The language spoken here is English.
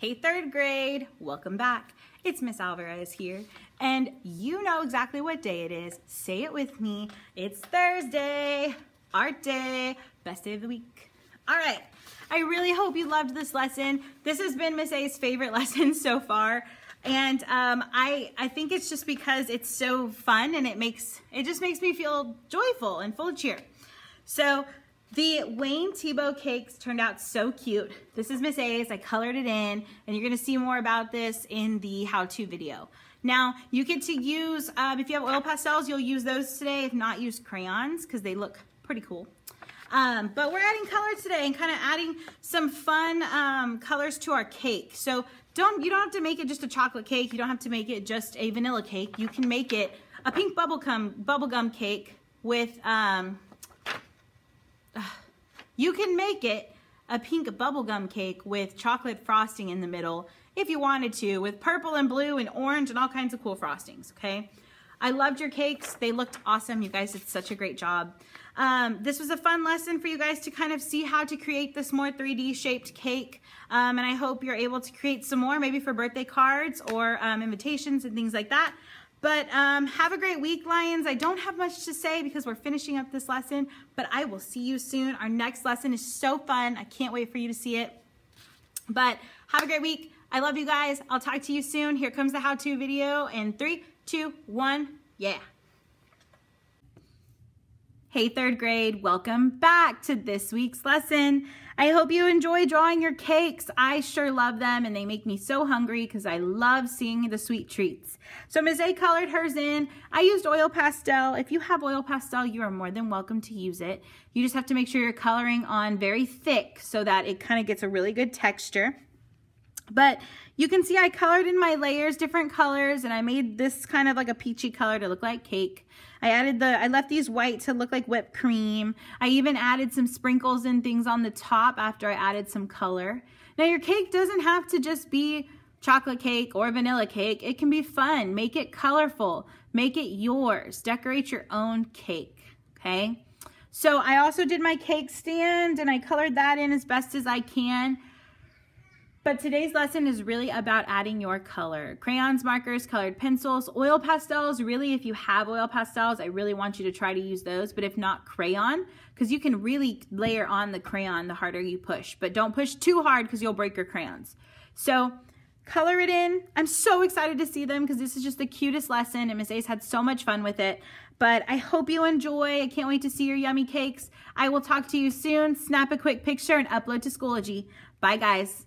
Hey third grade, welcome back. It's Miss Alvarez here, and you know exactly what day it is. Say it with me. It's Thursday, art day, best day of the week. All right, I really hope you loved this lesson. This has been Miss A's favorite lesson so far. And um, I, I think it's just because it's so fun and it makes, it just makes me feel joyful and full of cheer. So the Wayne Thiebaud cakes turned out so cute. This is Miss A's, I colored it in, and you're gonna see more about this in the how-to video. Now, you get to use, um, if you have oil pastels, you'll use those today. If not, use crayons, because they look pretty cool. Um, but we're adding color today and kind of adding some fun um, colors to our cake. So don't you don't have to make it just a chocolate cake. You don't have to make it just a vanilla cake. You can make it a pink bubblegum bubblegum cake with um, you can make it a pink bubblegum cake with chocolate frosting in the middle if you wanted to with purple and blue and orange and all kinds of cool frostings, okay? I loved your cakes. They looked awesome. You guys did such a great job. Um, this was a fun lesson for you guys to kind of see how to create this more 3D shaped cake. Um, and I hope you're able to create some more, maybe for birthday cards or um, invitations and things like that. But um, have a great week, Lions. I don't have much to say because we're finishing up this lesson, but I will see you soon. Our next lesson is so fun. I can't wait for you to see it. But have a great week. I love you guys. I'll talk to you soon. Here comes the how-to video in three, two, one, yeah. Hey third grade, welcome back to this week's lesson. I hope you enjoy drawing your cakes. I sure love them and they make me so hungry because I love seeing the sweet treats. So Ms. A colored hers in. I used oil pastel. If you have oil pastel, you are more than welcome to use it. You just have to make sure you're coloring on very thick so that it kind of gets a really good texture. But you can see I colored in my layers different colors and I made this kind of like a peachy color to look like cake. I added the, I left these white to look like whipped cream. I even added some sprinkles and things on the top after I added some color. Now your cake doesn't have to just be chocolate cake or vanilla cake. It can be fun. Make it colorful. Make it yours. Decorate your own cake, okay? So I also did my cake stand and I colored that in as best as I can. But today's lesson is really about adding your color. Crayons, markers, colored pencils, oil pastels. Really, if you have oil pastels, I really want you to try to use those. But if not, crayon, because you can really layer on the crayon the harder you push. But don't push too hard because you'll break your crayons. So color it in. I'm so excited to see them because this is just the cutest lesson and Miss A's had so much fun with it. But I hope you enjoy. I can't wait to see your yummy cakes. I will talk to you soon. Snap a quick picture and upload to Schoology. Bye, guys.